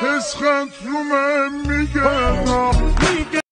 حسخت رو من میگردم